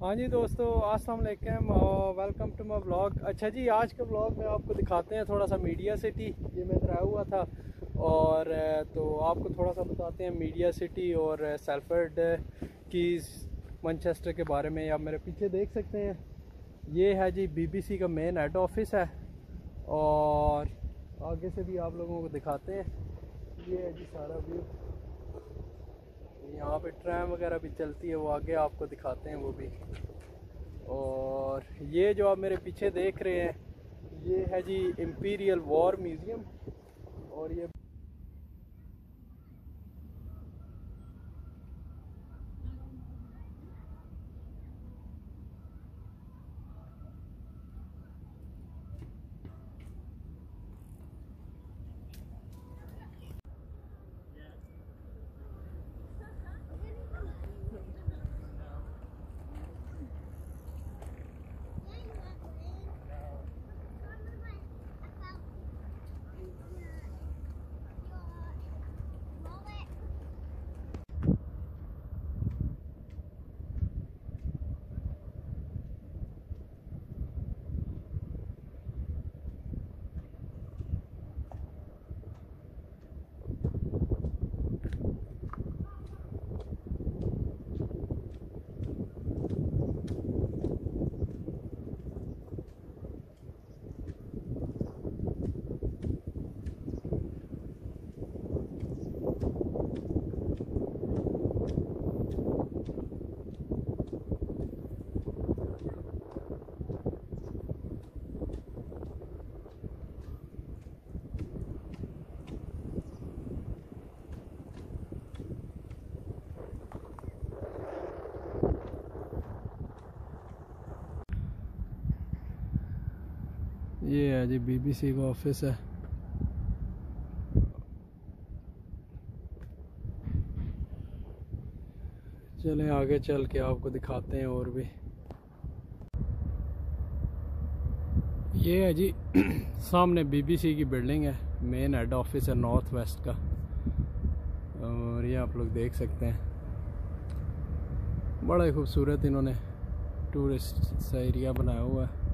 हाँ जी दोस्तों, अस्सलाम वालेकुम वेलकम टू माई ब्लॉग अच्छा जी, आज के ब्लॉग में आपको दिखाते हैं थोड़ा सा मीडिया सिटी ये मैं इधर हुआ था। और तो आपको थोड़ा सा बताते हैं मीडिया सिटी और सेल्फर्ड की मैनचेस्टर के बारे में। आप मेरे पीछे देख सकते हैं। ये है जी बीबीसी का मेन हेड ऑफ़िस है। और आगे से भी आप लोगों को दिखाते हैं। ये है जी सारा व्यू यहाँ पे ट्रैम वगैरह भी चलती है, वो आगे आपको दिखाते हैं वो भी। और ये जो आप मेरे पीछे देख रहे हैं, ये है जी इम्पीरियल वॉर म्यूज़ियम और ये ये है जी बीबीसी का ऑफ़िस है। चलें आगे चल के आपको दिखाते हैं और भी। ये है जी, सामने बीबीसी की बिल्डिंग है, मेन हेड ऑफ़िस है नॉर्थ वेस्ट का। और ये आप लोग देख सकते हैं। बड़ा ही खूबसूरत इन्होंने टूरिस्ट सा एरिया बनाया हुआ है।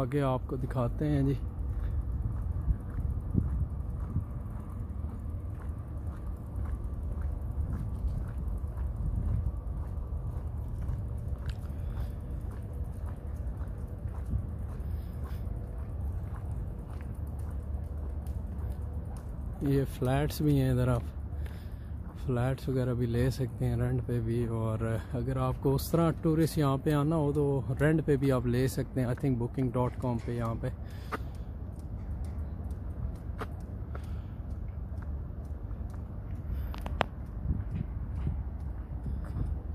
आगे आपको दिखाते हैं जी। ये फ्लैट्स भी हैं इधर आप। फ्लैट्स वगैरह भी ले सकते हैं रेंट पे भी। और अगर आपको उस तरह टूरिस्ट यहाँ पे आना हो तो रेंट पे भी आप ले सकते हैं। I think booking dot com पर यहाँ पे।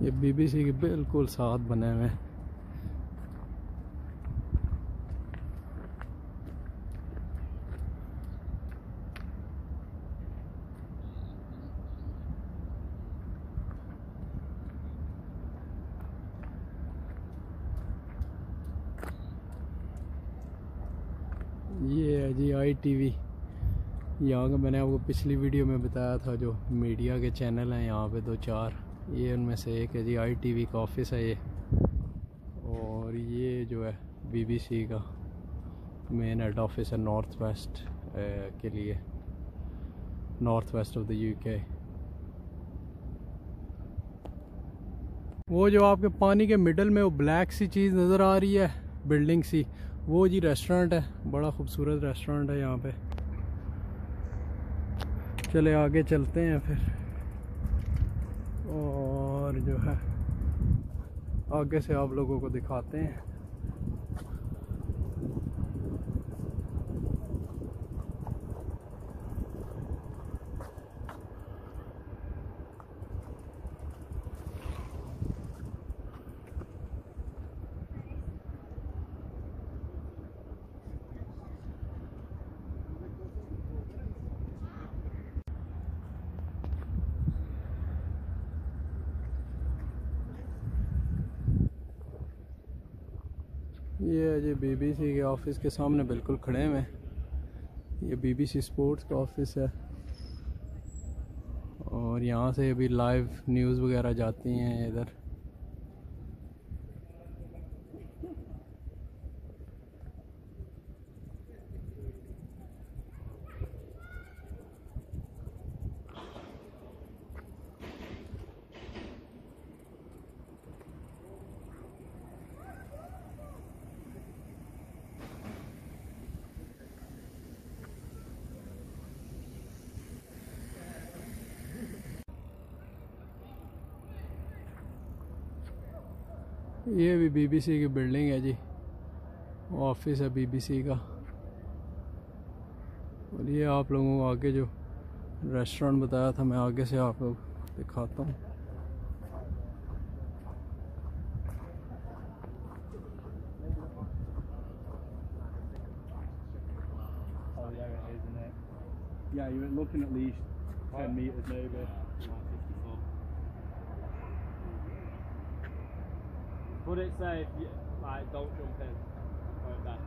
ये बीबीसी के बिल्कुल साथ बने हुए हैं ये है जी आई टी वी यहाँ का मैंने आपको पिछली वीडियो में बताया था जो मीडिया के चैनल हैं, यहाँ पे दो चार। ये उनमें से एक है जी, आई टी वी का ऑफ़िस है ये। और ये जो है बीबीसी का मेन हेड ऑफ़िस है नॉर्थ वेस्ट के लिए। North west of the UK वो जो आपके पानी के मिडल में वो ब्लैक सी चीज़ नज़र आ रही है बिल्डिंग सी। वो जी रेस्टोरेंट है, बड़ा खूबसूरत रेस्टोरेंट है यहाँ पे। चले आगे चलते हैं फिर। और जो है, आगे से आप लोगों को दिखाते हैं। ये जी बीबीसी के ऑफ़िस के सामने बिल्कुल खड़े हुए हैं ये बीबीसी स्पोर्ट्स का ऑफ़िस है। और यहाँ से अभी लाइव न्यूज़ वगैरह जाती हैं इधर। ये भी बीबीसी की बिल्डिंग है जी। ऑफ़िस है बीबीसी का। और ये आप लोगों को आगे जो रेस्टोरेंट बताया था मैं आगे से आप लोग दिखाता हूँ। Oh yeah, you're looking at least 10 metres maybe. Would it say you, like, don't jump in? Or that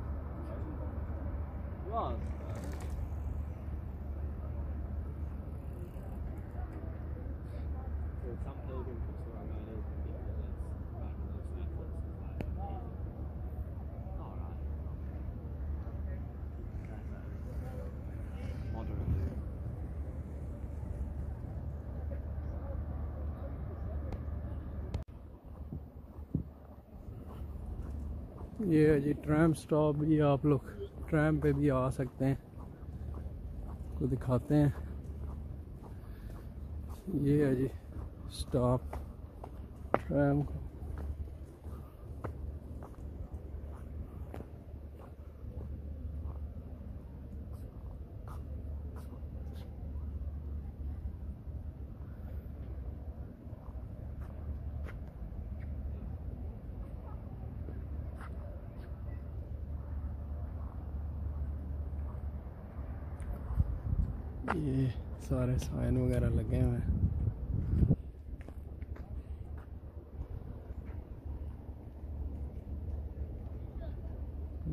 was? Some pilgrim ये है जी ट्रैम स्टॉप भी आप लोग ट्रैम पे भी आ सकते हैं। को दिखाते हैं। ये है जी स्टॉप ट्रैम का ये सारे साइन वगैरह लगे हुए हैं।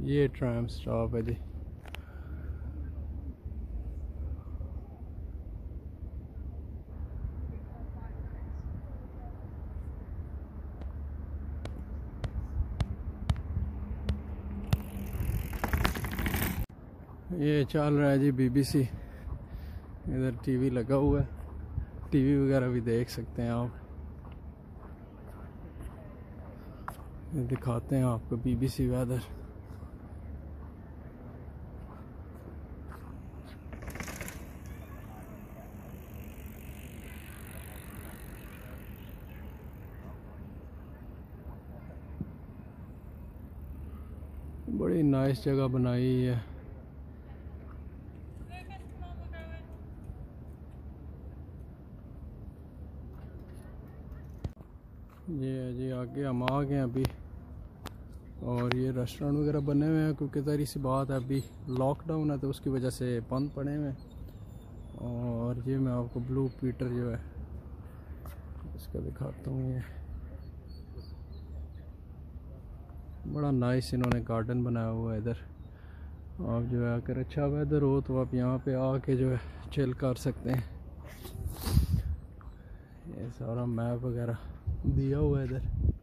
ये ट्राम स्टॉप है जी। ये चल रहा है जी बीबीसी। इधर टीवी लगा हुआ है। टीवी वगैरह भी देख सकते हैं आप। दिखाते हैं आपको बीबीसी वेदर बड़ी नाइस जगह बनाई है ये है जी आगे हम आ गए अभी। और ये रेस्टोरेंट वगैरह बने हुए हैं, क्योंकि ज़ाहिर सी बात है, अभी लॉकडाउन है तो उसकी वजह से बंद पड़े हुए हैं। और ये मैं आपको ब्लू पीटर जो है, इसका दिखाता हूँ ये। बड़ा नाइस इन्होंने गार्डन बनाया हुआ है इधर। आप जो है, अगर अच्छा वेदर हो तो आप यहाँ पे आके जो है चिल कर सकते हैं। ये सारा मैप वगैरह दिया हुआ है इधर।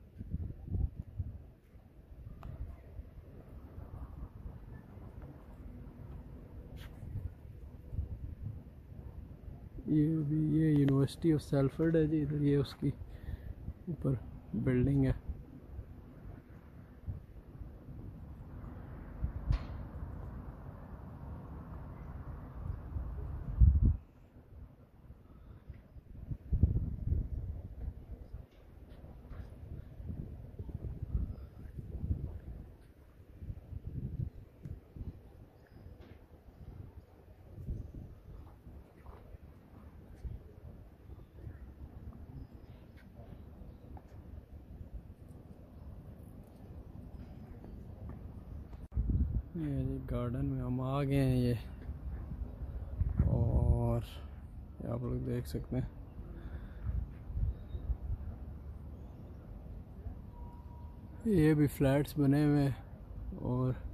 ये भी ये यूनिवर्सिटी ऑफ़ सेल्फर्ड है जी इधर ये उसकी ऊपर बिल्डिंग है। ये जी गार्डन में हम आ गए हैं ये। और ये आप लोग देख सकते हैं। ये भी फ्लैट्स बने हुए हैं और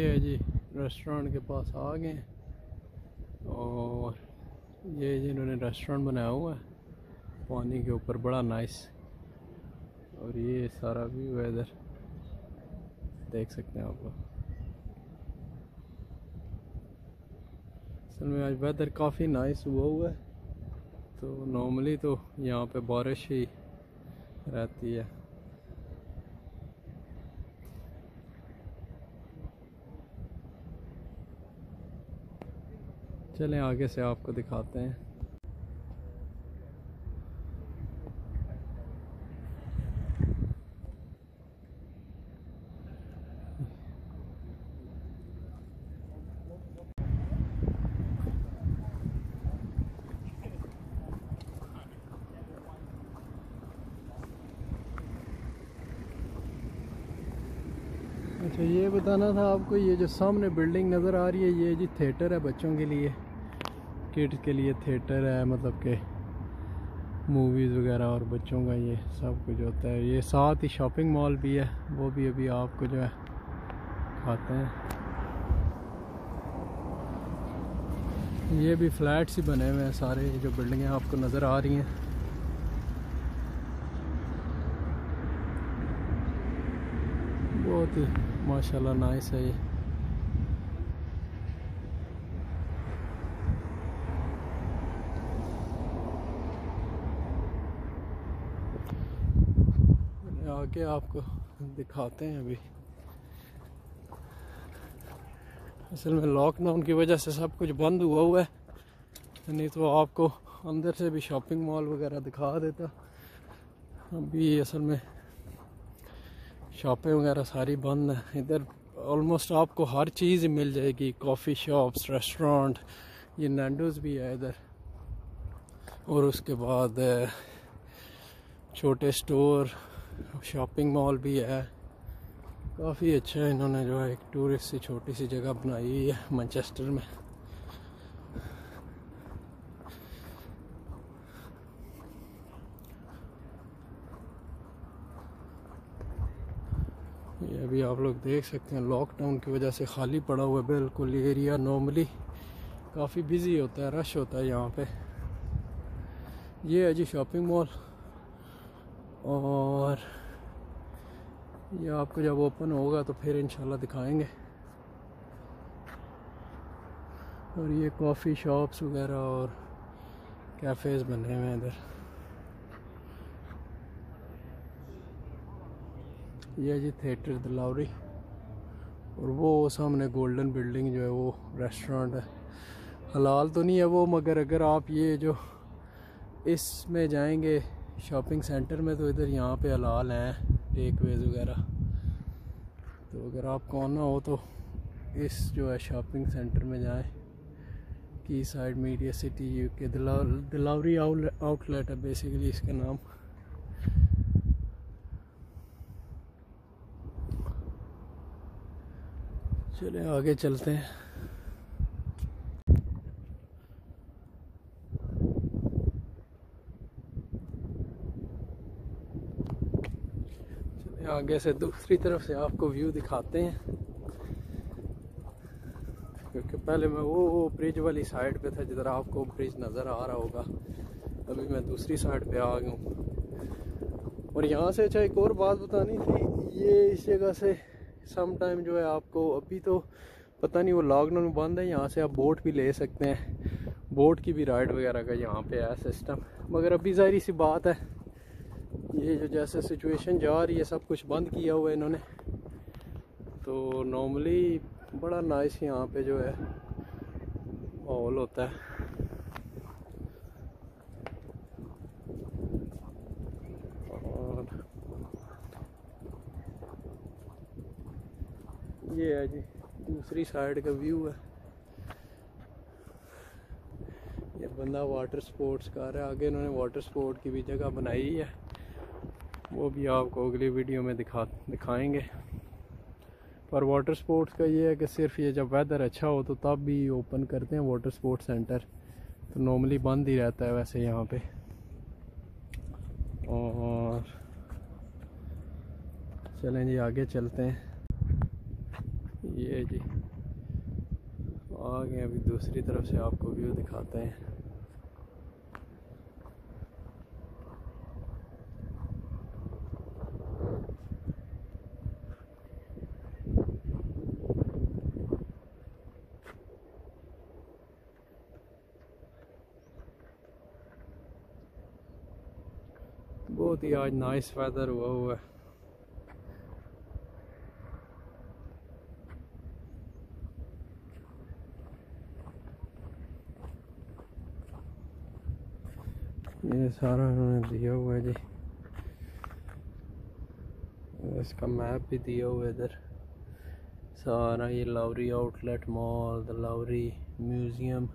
ये है जी रेस्टोरेंट के पास आ गए और ये जिन्होंने रेस्टोरेंट बनाया हुआ है। पानी के ऊपर बड़ा नाइस और ये सारा है इधर देख सकते हैं आप असल में आज वेदर काफ़ी नाइस हुआ हुआ है। तो नॉर्मली तो यहाँ पे बारिश ही रहती है। चलें, आगे से आपको दिखाते हैं। अच्छा ये बताना था आपको, ये जो सामने बिल्डिंग नज़र आ रही है, ये जी थिएटर है बच्चों के लिए। किड्स के लिए थिएटर है मतलब के मूवीज़ वगैरह और बच्चों का ये सब कुछ होता है। ये साथ ही शॉपिंग मॉल भी है, वो भी अभी आपको जो है खाते हैं। ये भी फ्लैट्स ही बने हुए हैं सारे जो बिल्डिंगें आपको नज़र आ रही हैं। बहुत ही माशाल्लाह नाइस है ये। आगे आपको दिखाते हैं अभी। असल में लॉकडाउन की वजह से सब कुछ बंद हुआ हुआ है। नहीं तो आपको अंदर से भी शॉपिंग मॉल वगैरह दिखा देता। अभी असल में शॉपें वगैरह सारी बंद है। इधर ऑलमोस्ट आपको हर चीज़ मिल जाएगी। कॉफ़ी शॉप्स रेस्टोरेंट ये नैंडोज भी है इधर। और उसके बाद छोटे स्टोर शॉपिंग मॉल भी है। काफ़ी अच्छा इन्होंने जो है, एक टूरिस्ट सी छोटी सी जगह बनाई हुई है मैनचेस्टर में। ये अभी आप लोग देख सकते हैं लॉकडाउन की वजह से खाली पड़ा हुआ है, बिल्कुल एरिया नॉर्मली काफ़ी बिज़ी होता है रश होता है यहाँ पे। ये है जी शॉपिंग मॉल और ये आपको जब ओपन होगा तो फिर इंशाल्लाह दिखाएँगे। और ये कॉफ़ी शॉप्स वगैरह और कैफ़ेज़ बने हुए हैं इधर। ये जी थिएटर दलावरी और वो सामने गोल्डन बिल्डिंग जो है वो रेस्टोरेंट है। हलाल तो नहीं है वो, मगर अगर आप ये जो इसमें जाएँगे शॉपिंग सेंटर में तो इधर यहाँ पे हलाल हैं टेक वेज वगैरह। तो अगर आपको ना हो तो इस जो है शॉपिंग सेंटर में जाएँ। की साइड मीडिया सिटी यू के दिलावरी आउटलेट है बेसिकली इसका नाम। चले, आगे चलते हैं। आगे से दूसरी तरफ़ से आपको व्यू दिखाते हैं। क्योंकि पहले मैं वो वो ब्रिज वाली साइड पे था, जिधर आपको ब्रिज नज़र आ रहा होगा। अभी मैं दूसरी साइड पे आ गया हूँ। और यहाँ से अच्छा एक और बात बतानी थी, ये इस जगह से सम टाइम जो है आपको, अभी तो पता नहीं वो लॉकडाउन बंद है, यहाँ से आप बोट भी ले सकते हैं। बोट की भी राइड वगैरह का यहाँ पे है सिस्टम मगर अभी ज़ाहरी सी बात है ये जो जैसे सिचुएशन जा रही है, सब कुछ बंद किया हुआ है इन्होंने। तो नॉर्मली बड़ा नाइस यहाँ पे जो है, माहौल होता है। और ये है जी, दूसरी साइड का व्यू है। ये बंदा वाटर स्पोर्ट्स कर रहा है। आगे इन्होंने वाटर स्पोर्ट की भी जगह बनाई है। वो भी आपको अगली वीडियो में दिखा, दिखाएँगे। पर वाटर स्पोर्ट्स का ये है कि सिर्फ़ ये जब वेदर अच्छा हो तो तब भी ओपन करते हैं वाटर स्पोर्ट्स सेंटर तो नॉर्मली बंद ही रहता है वैसे यहाँ पे। और चलें जी, आगे चलते हैं। ये जी, आगे अभी दूसरी तरफ़ से आपको व्यू दिखाते हैं। बहुत ही आज नाइस वेदर हुआ हुआ है। ये सारा उन्होंने दिया हुआ है जी। इसका मैप भी दिया हुआ है इधर। सारा ये Lowry outlet mall the Lowry museum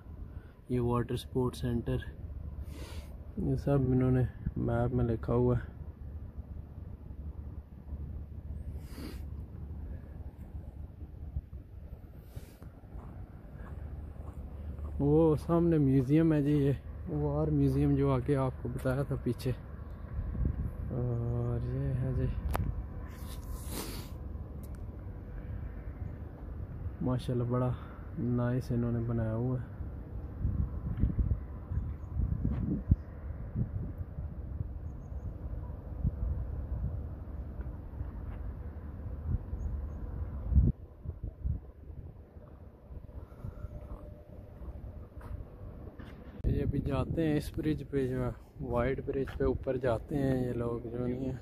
ये वाटर स्पोर्ट्स सेंटर ये सब इन्होंने मैप में लिखा हुआ है। वो सामने म्यूज़ियम है जी, ये वार म्यूज़ियम जो आगे आपको बताया था पीछे। और ये है जी। माशाल्लाह बड़ा नाइस इन्होंने बनाया हुआ है। ये अभी जाते हैं इस ब्रिज पे जो है वाइट ब्रिज पे ऊपर जाते हैं ये लोग जो नहीं है।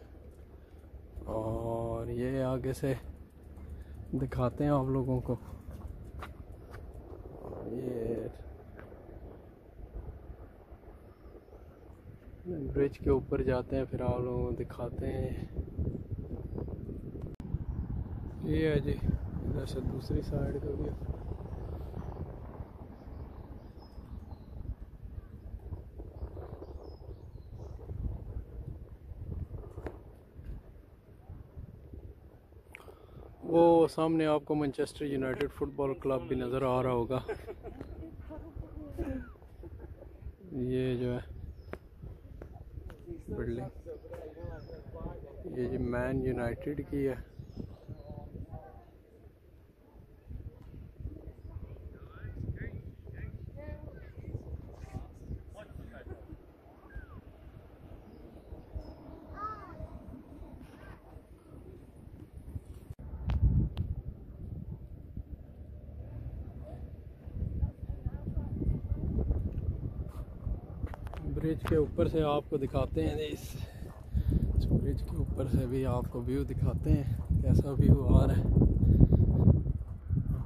और ये आगे से दिखाते हैं आप लोगों को। ये ब्रिज के ऊपर जाते हैं, फिर आप लोगों को दिखाते हैं। ये है जी, इधर से दूसरी साइड का भी वो सामने आपको मैनचेस्टर यूनाइटेड फुटबॉल क्लब भी नज़र आ रहा होगा। ये जो है बिल्डिंग ये जी मैन यूनाइटेड की है ब्रिज के ऊपर से आपको दिखाते हैं इस ब्रिज के ऊपर से भी आपको व्यू दिखाते हैं, कैसा व्यू आ रहा है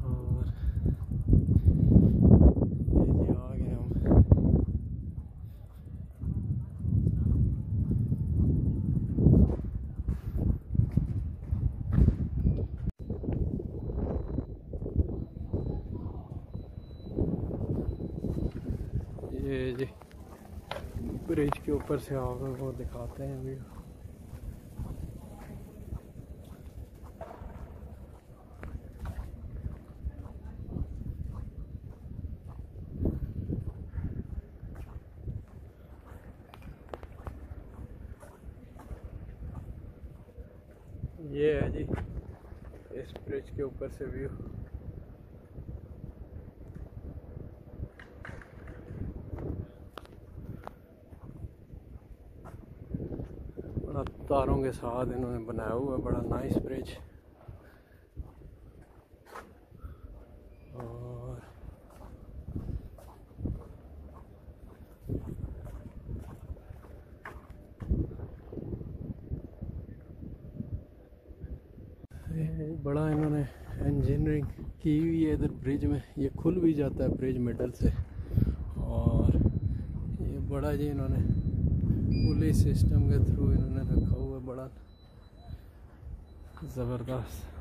और ये जी आ गए हम ये जी ब्रिज के ऊपर से लोगों को दिखाते हैं व्यू ये है जी, इस ब्रिज के ऊपर से व्यू बड़ा तारों के साथ इन्होंने बनाया हुआ बड़ा नाइस ब्रिज और बड़ा इन्होंने इंजीनियरिंग की हुई है इधर ब्रिज में। ये खुल भी जाता है ब्रिज मिडल से। और ये बड़ा जी इन्होंने पुलिस सिस्टम के थ्रू इन्होंने रखा हुआ है बड़ा ज़बरदस्त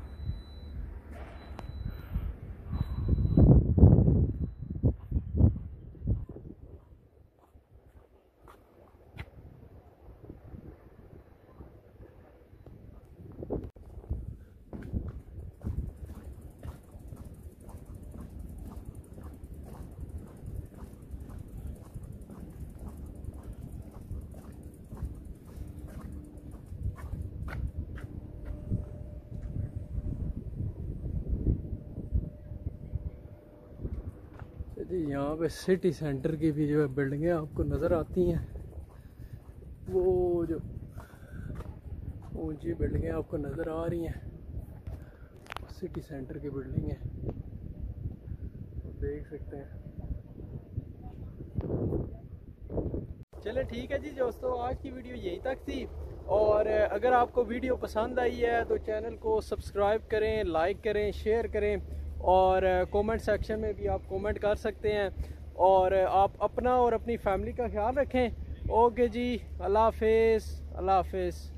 तो जी, यहाँ पे सिटी सेंटर की भी जो है बिल्डिंगें आपको नज़र आती हैं। वो जो ऊँची बिल्डिंगें आपको नज़र आ रही हैं। सिटी सेंटर की बिल्डिंग है। देख सकते हैं। चले ठीक है जी दोस्तों, आज की वीडियो यही तक थी। और अगर आपको वीडियो पसंद आई है तो चैनल को सब्सक्राइब करें लाइक करें शेयर करें। और कमेंट सेक्शन में भी आप कमेंट कर सकते हैं। और आप अपना और अपनी फैमिली का ख्याल रखें। ओके जी, अल्लाह हाफिज़ अल्लाह हाफिज़।